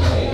Amen.